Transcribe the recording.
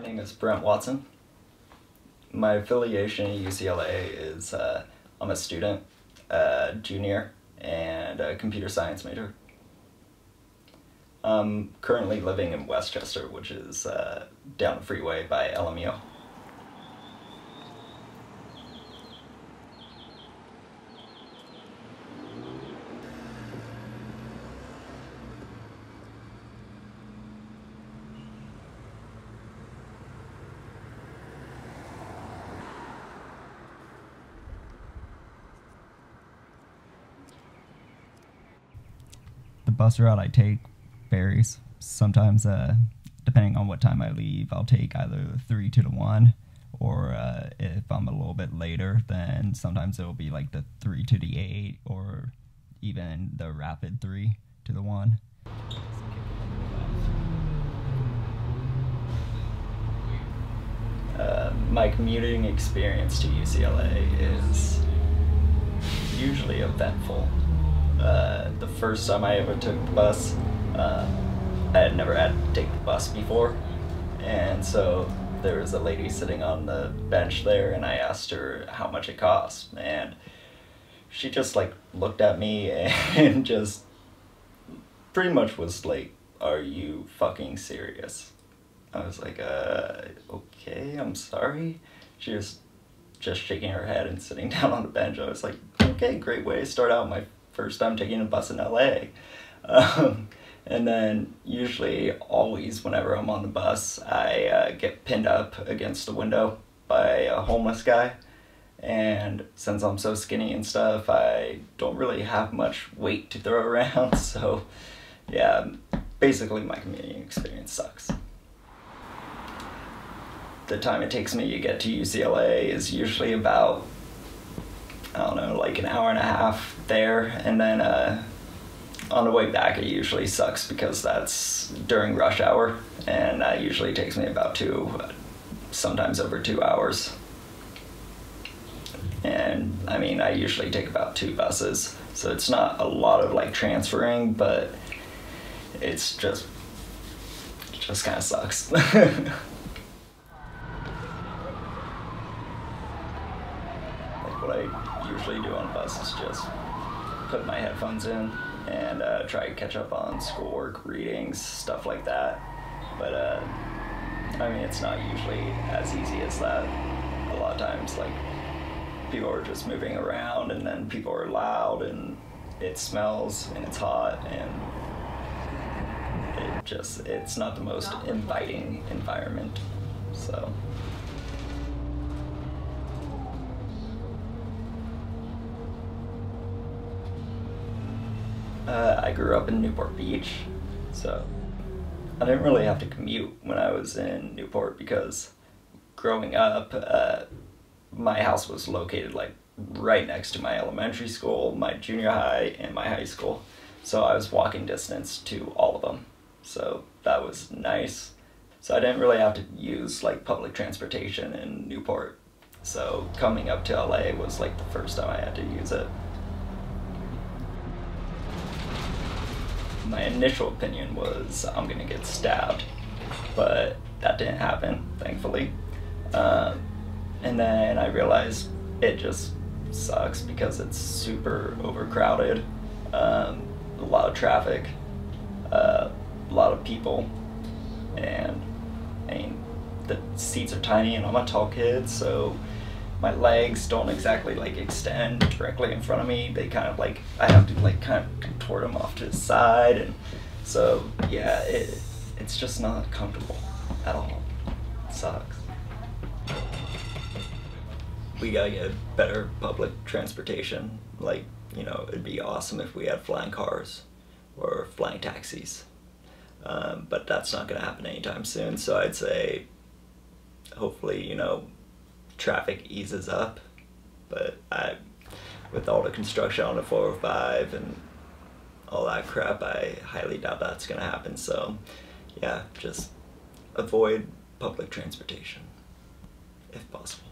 My name is Brent Wattson. My affiliation at UCLA is uh, I'm a student, a junior, and a computer science major. I'm currently living in Westchester, which is uh, down the freeway by LMU. Bus route I take varies. Sometimes, uh, depending on what time I leave, I'll take either the three to the one, or uh, if I'm a little bit later, then sometimes it'll be like the three to the eight, or even the rapid three to the one. Uh, my commuting experience to UCLA is usually eventful. Uh, first time I ever took the bus, uh, I had never had to take the bus before, and so there was a lady sitting on the bench there, and I asked her how much it cost, and she just like looked at me and just pretty much was like, "Are you fucking serious?" I was like, "Uh, okay, I'm sorry." She was just shaking her head and sitting down on the bench. I was like, "Okay, great way to start out my first time taking a bus in LA. Um, and then usually, always, whenever I'm on the bus, I uh, get pinned up against the window by a homeless guy. And since I'm so skinny and stuff, I don't really have much weight to throw around. So, yeah, basically, my commuting experience sucks. The time it takes me to get to UCLA is usually about I don't know, like an hour and a half there, and then uh, on the way back it usually sucks because that's during rush hour, and that usually takes me about two, sometimes over two hours. And I mean, I usually take about two buses, so it's not a lot of like transferring, but it's just, it just kind of sucks. like usually do on bus is just put my headphones in and uh, try to catch up on schoolwork, readings, stuff like that. But uh, I mean, it's not usually as easy as that. A lot of times, like people are just moving around, and then people are loud, and it smells, and it's hot, and it just it's not the most inviting environment. So. Uh, I grew up in Newport Beach, so I didn't really have to commute when I was in Newport because growing up, uh, my house was located like right next to my elementary school, my junior high, and my high school. So I was walking distance to all of them. So that was nice. So I didn't really have to use like public transportation in Newport. So coming up to LA was like the first time I had to use it. My initial opinion was I'm gonna get stabbed, but that didn't happen, thankfully. Um, and then I realized it just sucks because it's super overcrowded, um, a lot of traffic, uh, a lot of people, and I mean the seats are tiny and I'm a tall kid, so my legs don't exactly like extend directly in front of me. They kind of like I have to like kind of contort them off to the side, and so yeah, it it's just not comfortable at all. It sucks. We gotta get better public transportation. Like you know, it'd be awesome if we had flying cars or flying taxis, um, but that's not gonna happen anytime soon. So I'd say, hopefully, you know traffic eases up, but I, with all the construction on the 405 and all that crap, I highly doubt that's gonna happen. So, yeah, just avoid public transportation if possible.